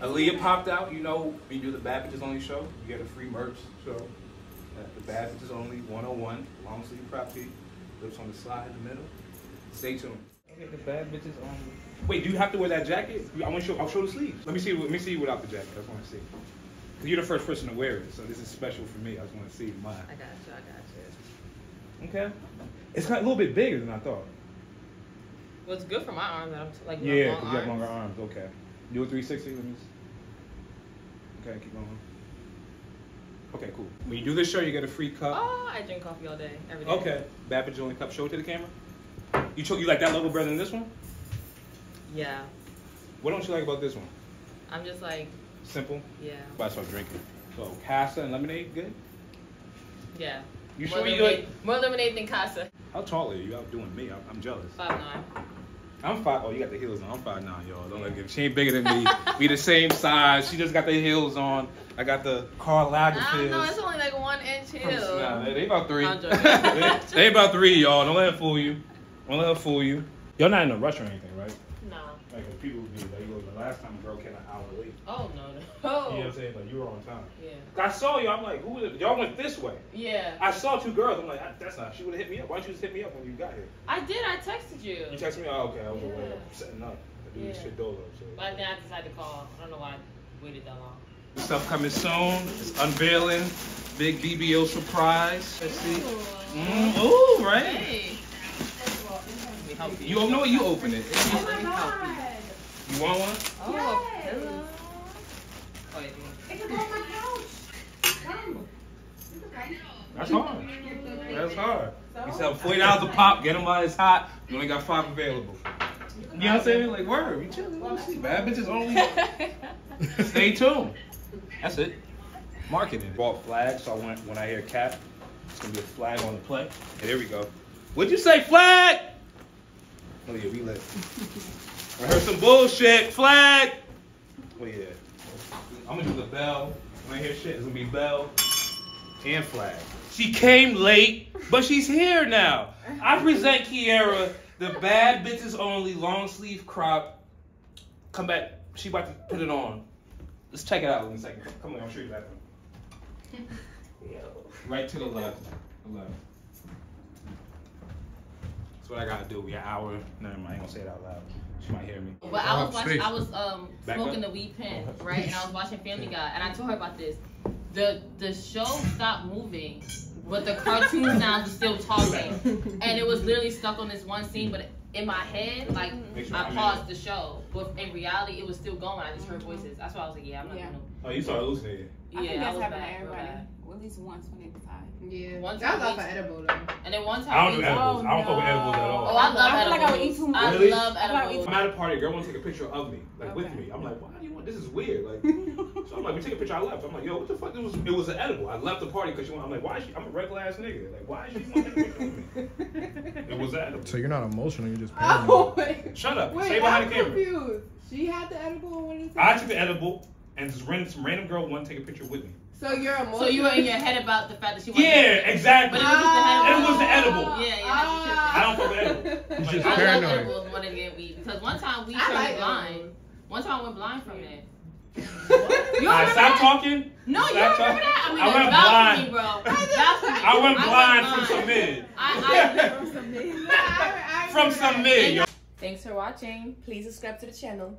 Aliyah popped out. You know, we do the Bad Bitches Only show. You get a free merch show. Uh, the Bad Bitches Only 101, long sleeve crop tee. Lips on the side in the middle. Stay tuned. Okay, the Bad Bitches Only. Wait, do you have to wear that jacket? I want to show. I'll show the sleeves. Let me see. Let me see you without the jacket. I just want to see. Cause you're the first person to wear it, so this is special for me. I just want to see mine. I got you. I got you. Okay. It's a little bit bigger than I thought. Well, it's good for my arms. that I'm like Yeah, long because you have longer arms. Okay. Do a 360. Let me. Okay, keep going. Okay, cool. When you do this show, you get a free cup. Oh, I drink coffee all day, every day. Okay. Bitch Only cup. Show it to the camera. You cho- you like that level better than this one? Yeah. What don't you like about this one? I'm just like, Simple. yeah, But I start drinking. So Casa and lemonade, good. yeah. You more sure you like? more lemonade than Casa. How tall are you? You outdoing me. I'm, I'm jealous. Five nine. I'm five. Oh, you got the heels on. I'm five nine, y'all. Don't look at She ain't bigger than me. we the same size. She just got the heels on. I got the Carl I don't Lagerfeld. know. It's only like one inch heel. Nah, they, they about three. They, they about three, y'all. Don't let it fool you. Don't let it fool you. Y'all not in a rush or anything, right? No. Like 'cause people be like, yo, the last time a girl came an hour late. Oh no. no. You Oh. know what I'm saying? Like you were on time. Yeah. I saw you. I'm like, who? Is? Y'all went this way. Yeah. I saw two girls. I'm like, that's not. She would have hit me up. Why don't you just hit me up when you got here? I did. I texted you. You texted me. Oh, okay. I was away. Yeah. I'm setting up. I do Yeah. shit dolo. So. But then I decided to call. I don't know why I waited that long. Stuff coming soon. It's unveiling. Big BBO surprise. Let's see. Mm, ooh, right. Hey. Let me help you. You know what? You open it. Let me help you. You want one? Oh, Yes. Pillow. Oh. It's on my couch. Come. Okay. That's hard. That's hard. We So? sell forty dollars a pop. Get them while it's hot. You only got five available. You know what I'm saying? Like word. You chilling? Let see. Bad bitches only. Stay tuned. That's it. Marketing. Bought flags, so I went when I hear cat, it's gonna be a flag on the play. And there we go. What'd you say, flag? Oh yeah, we lit. I heard some bullshit. Flag. Oh yeah. I'm gonna do the bell. When I hear shit, it's gonna be bell and flag. She came late, but she's here now. I present Kiara, the bad bitches only long sleeve crop. Come back. She about to put it on. Let's check it out in a second. Come on, I'll show you that. one. Right to the left. The left. That's what I gotta do. We an hour. Never mind. I ain't gonna say it out loud. She might hear me. But I was watching, I was um Back smoking up. the weed pen, right? And I was watching Family Guy, and I told her about this. The the show stopped moving, but the cartoon sounds were still talking, and it was literally stuck on this one scene. But in my head, mm-hmm. like Make sure I paused the show, but in reality, it was still going. I just heard mm-hmm. voices. That's why I was like, yeah, I'm not Yeah. gonna. Oh, you started hallucinating. I think Yeah, I that's was happened to everybody. Well, at least once when they was high. Yeah. One that was time off we- of edible though. And then one time, I don't we- do edibles. Oh, I don't fuck with edibles at all. Oh, I love I feel like I would edibles. eat too much. I Really? love I feel like I would edibles. I'm at a party, a girl want to take a picture of me, like with me. I'm like, why do you want? This is weird. Like, so I'm like, we take a picture. I left. I'm like, yo, what the fuck? It was, it was an edible. I left the party because she want. I'm like, why is she? I'm a regular ass nigga. Like, why is she want to take a picture with me? It was an edible. So you're not emotional, you're just Oh paranoid. wait. Shut up. Wait, Stay behind I'm the camera. confused. She had the edible and what did it? I took the edible, and this random, some random girl wanted to take a picture with me. So you're emotional. So you were in your head about the fact that she wanted Yeah, to exactly. But it was just the edible. It was the edible. Yeah, yeah. I don't fuck with edible. He's ah. Like, just I love edibles more than get weed because one time we I turned like blind. edibles. One time I went blind from it. You All right, stop that? talking. No, you Stop remember talking. that? I mean, I went vouch blind. me, bro. Vouch for me. I went blind from blind. some mid. I, I, From some mid. yo. Thanks for watching. Please subscribe to the channel.